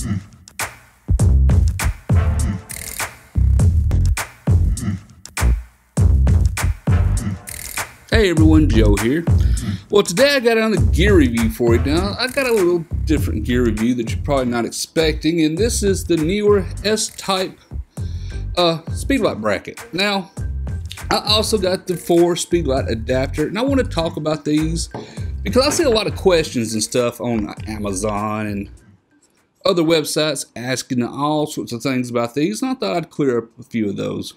Hey everyone, Joe here. Well, today I got on gear review for you. Now, I got a little different gear review that you're probably not expecting, and this is the Neewer S-Type uh, speedlight bracket. Now, I also got the four speedlight adapter, and I want to talk about these because I see a lot of questions and stuff on Amazon and other websites asking all sorts of things about these, and I thought I'd clear up a few of those.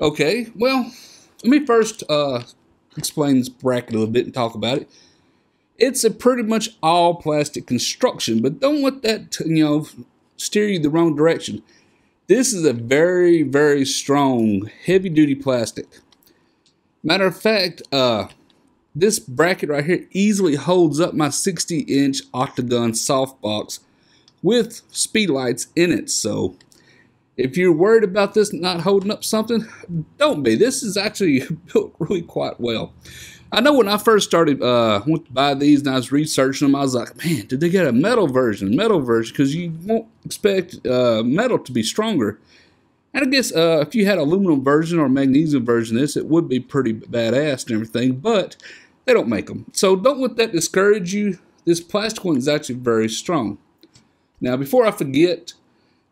Okay, well, let me first uh, explain this bracket a little bit and talk about it. It's a pretty much all plastic construction, but don't let that you know steer you the wrong direction. This is a very, very strong, heavy duty plastic. Matter of fact, uh, this bracket right here easily holds up my 60 inch octagon softbox with speed lights in it. So if you're worried about this not holding up something, don't be. This is actually built really quite well. I know when I first started, uh, went to buy these and I was researching them, I was like, man, did they get a metal version? Metal version, because you won't expect uh, metal to be stronger. And I guess uh, if you had aluminum version or magnesium version of this, it would be pretty badass and everything, but they don't make them. So don't let that discourage you. This plastic one is actually very strong. Now, before I forget,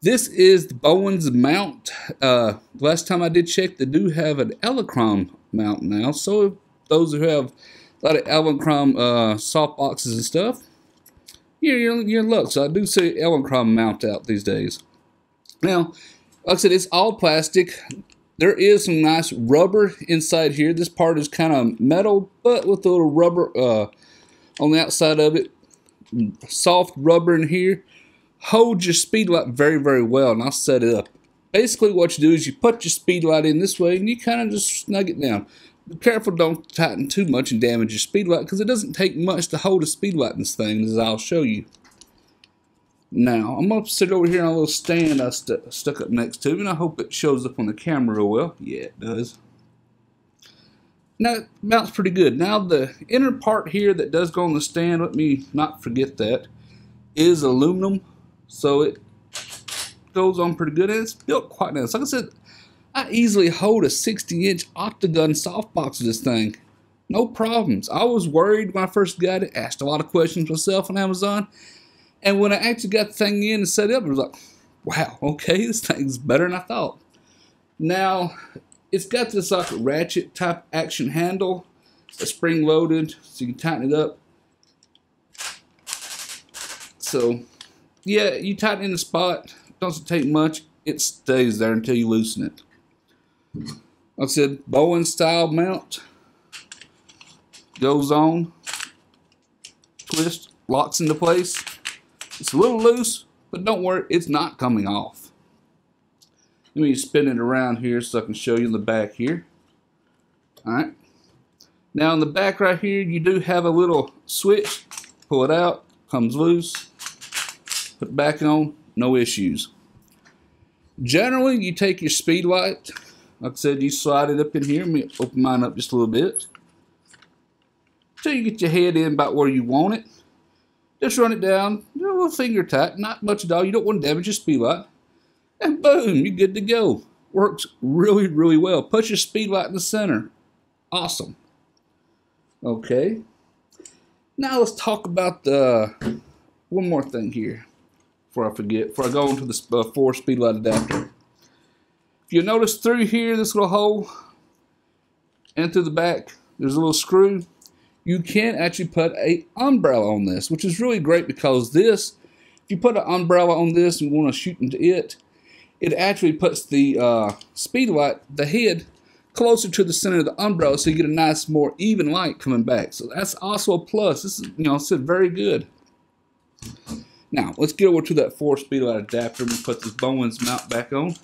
this is the Bowens mount. Uh, last time I did check, they do have an Elinchrom mount now. So those who have a lot of Elinchrom uh, soft boxes and stuff, you're, you're, you're in luck. So I do see Elinchrom mount out these days. Now, like I said, it's all plastic. There is some nice rubber inside here. This part is kind of metal, but with a little rubber uh, on the outside of it. Soft rubber in here. Hold your speed light very, very well, and I'll set it up. Basically, what you do is you put your speed light in this way, and you kind of just snug it down. Be careful, don't tighten too much and damage your speed light, because it doesn't take much to hold a speed light in this thing, as I'll show you. Now, I'm going to sit over here on a little stand I st stuck up next to and I hope it shows up on the camera real well. Yeah, it does. Now, it mounts pretty good. Now, the inner part here that does go on the stand, let me not forget that, is aluminum so it goes on pretty good and it's built quite nice. Like I said, I easily hold a 60 inch octagon softbox of this thing. No problems. I was worried when I first got it, asked a lot of questions myself on Amazon. And when I actually got the thing in and set it up, I was like, wow, okay, this thing's better than I thought. Now, it's got this like ratchet type action handle. It's spring loaded, so you can tighten it up. So yeah, you tighten in the spot. Doesn't take much. It stays there until you loosen it. Like I said, Bowen style mount. Goes on. Twist. Locks into place. It's a little loose, but don't worry, it's not coming off. Let me spin it around here so I can show you in the back here. Alright. Now in the back right here, you do have a little switch. Pull it out, comes loose put it back on, no issues. Generally, you take your speed light, like I said, you slide it up in here. Let me open mine up just a little bit. Till you get your head in about where you want it. Just run it down, a little finger tight, not much at all. You don't want to damage your speed light. And boom, you're good to go. Works really, really well. Put your speed light in the center. Awesome. Okay. Now let's talk about the one more thing here before I forget, before I go into the uh, four speed light adapter. If you notice through here, this little hole, and through the back, there's a little screw. You can actually put a umbrella on this, which is really great because this, if you put an umbrella on this and want to shoot into it, it actually puts the uh, speed light, the head, closer to the center of the umbrella so you get a nice, more even light coming back. So that's also a plus. This is, you know, it's very good. Now, let's get over to that 4-speed light adapter and put this Bowens mount back on.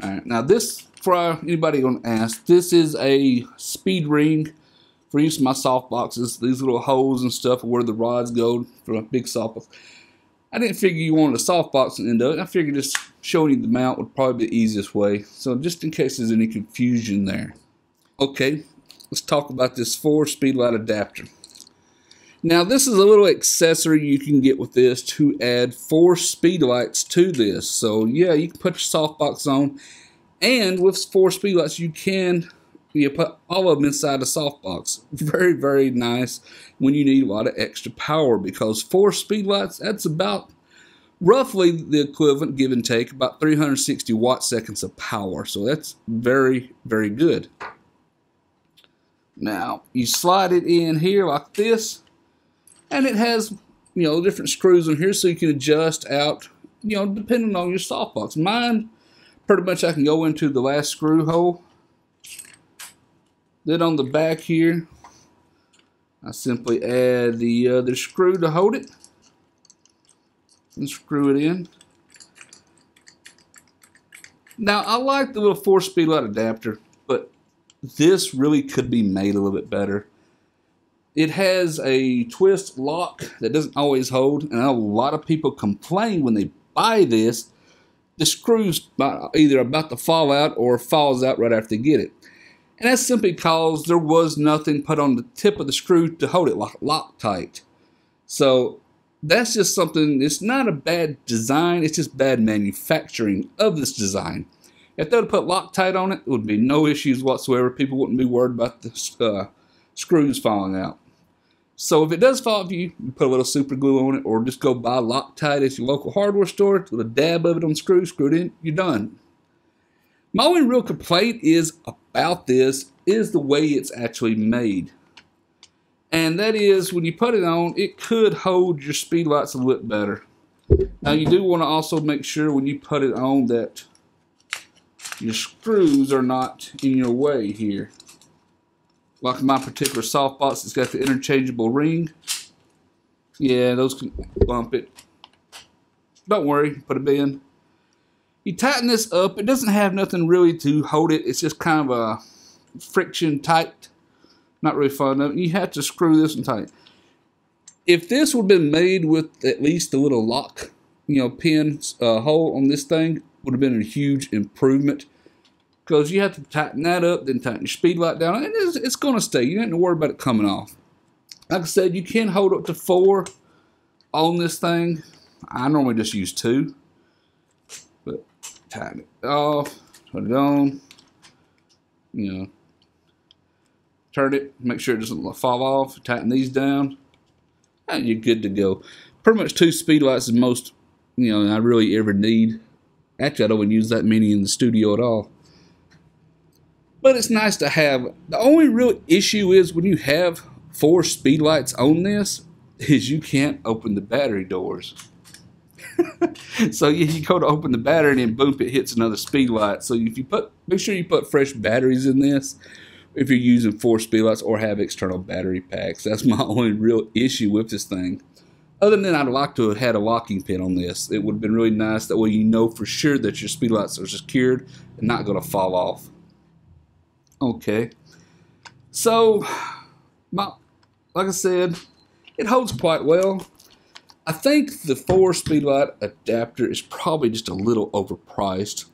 Alright, now this, for anybody going to ask, this is a speed ring for use of my soft boxes. These little holes and stuff where the rods go for a big soft box. I didn't figure you wanted a soft box in end of it. I figured just showing you the mount would probably be the easiest way. So just in case there's any confusion there. Okay, let's talk about this 4 speed light adapter. Now this is a little accessory you can get with this to add four speed lights to this. So yeah, you can put your softbox on and with four speed lights you can you put all of them inside the softbox. Very, very nice when you need a lot of extra power because four speed lights, that's about roughly the equivalent, give and take, about 360 watt seconds of power. So that's very, very good. Now, you slide it in here like this, and it has, you know, different screws in here so you can adjust out, you know, depending on your softbox. Mine, pretty much I can go into the last screw hole. Then on the back here, I simply add the other screw to hold it and screw it in. Now, I like the little four-speed light adapter, but this really could be made a little bit better. It has a twist lock that doesn't always hold, and a lot of people complain when they buy this, the screw's either about to fall out or falls out right after they get it. And that's simply because there was nothing put on the tip of the screw to hold it like Loctite. So that's just something, it's not a bad design, it's just bad manufacturing of this design. If they would put Loctite on it, it would be no issues whatsoever. People wouldn't be worried about the uh, screws falling out. So if it does fall off you, you put a little super glue on it or just go buy Loctite at your local hardware store with a dab of it on screw, screw it in, you're done. My only real complaint is about this is the way it's actually made. And that is when you put it on, it could hold your speed lights a little better. Now you do want to also make sure when you put it on that your screws are not in your way here. Like my particular softbox, it's got the interchangeable ring. Yeah, those can bump it. Don't worry, put a in. You tighten this up. It doesn't have nothing really to hold it. It's just kind of a friction tight. Not really fun. You have to screw this and tight. If this would have been made with at least a little lock, you know, pin uh, hole on this thing, would have been a huge improvement. Because you have to tighten that up, then tighten your speed light down, and it's, it's going to stay. You don't have to worry about it coming off. Like I said, you can hold up to four on this thing. I normally just use two. But tighten it off, put it on, you know, turn it, make sure it doesn't fall off, tighten these down, and you're good to go. Pretty much two speed lights is most, you know, I really ever need. Actually, I don't even use that many in the studio at all. But it's nice to have. The only real issue is when you have four speed lights on this, is you can't open the battery doors. so you, go to open the battery and boom, it hits another speed light. So if you put, make sure you put fresh batteries in this if you're using four speed lights or have external battery packs. That's my only real issue with this thing. Other than that, I'd like to have had a locking pin on this. It would have been really nice. That way you know for sure that your speed lights are secured and not going to fall off. Okay. So, my, like I said, it holds quite well. I think the four speed light adapter is probably just a little overpriced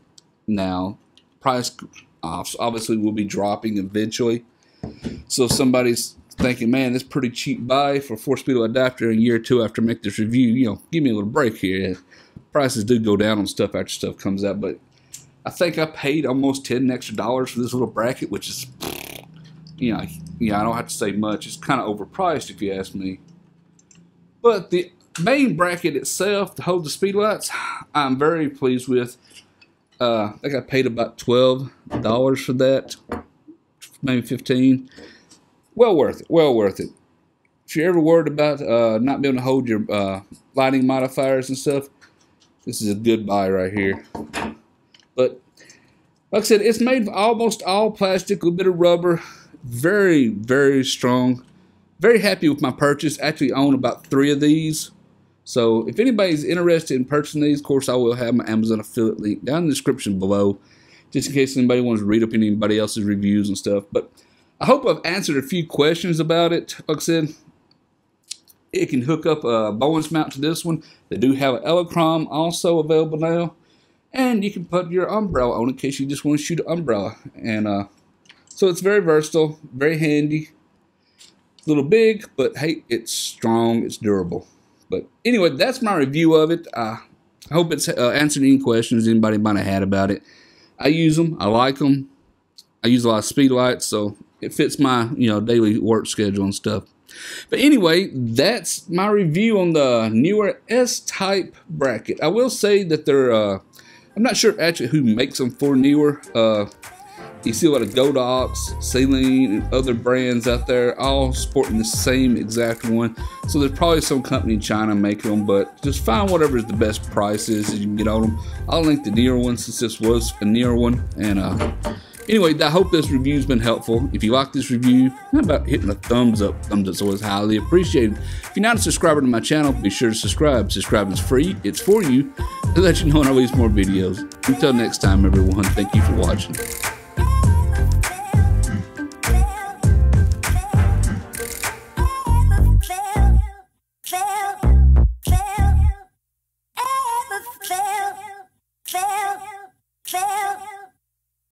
now. Price obviously will be dropping eventually. So if somebody's thinking, man, this pretty cheap buy for four speed adapter in a year or two after I make this review, you know, give me a little break here. Prices do go down on stuff after stuff comes out, but I think I paid almost 10 extra dollars for this little bracket, which is, you know, yeah, I don't have to say much. It's kind of overpriced if you ask me. But the main bracket itself to hold the speed lights, I'm very pleased with. Uh, I think I paid about twelve dollars for that, maybe fifteen. Well worth it. Well worth it. If you're ever worried about uh, not being able to hold your uh, lighting modifiers and stuff, this is a good buy right here. But like I said, it's made of almost all plastic, a little bit of rubber. Very, very strong. Very happy with my purchase. Actually own about three of these. So if anybody's interested in purchasing these, of course, I will have my Amazon affiliate link down in the description below, just in case anybody wants to read up anybody else's reviews and stuff. But I hope I've answered a few questions about it. Like I said, it can hook up a Bowens mount to this one. They do have an Elinchrom also available now. And you can put your umbrella on in case you just want to shoot an umbrella. And uh, so it's very versatile, very handy. a little big, but hey, it's strong, it's durable. But anyway, that's my review of it. Uh, I hope it's uh, answered any questions anybody might have had about it. I use them. I like them. I use a lot of speed lights, so it fits my you know daily work schedule and stuff. But anyway, that's my review on the Neewer S-Type bracket. I will say that they're, uh, I'm not sure actually who makes them for Neewer. Uh, you see a lot of Godox, Saline, and other brands out there, all sporting the same exact one. So there's probably some company in China making them, but just find whatever is the best prices that you can get on them. I'll link the Neewer one since this was a Neewer one. And uh, anyway, I hope this review's been helpful. If you like this review, how about hitting a thumbs up? Thumbs up's always highly appreciated. If you're not a subscriber to my channel, be sure to subscribe. Subscribe is free. It's for you let you know when I release more videos. Until next time, everyone, thank you for watching.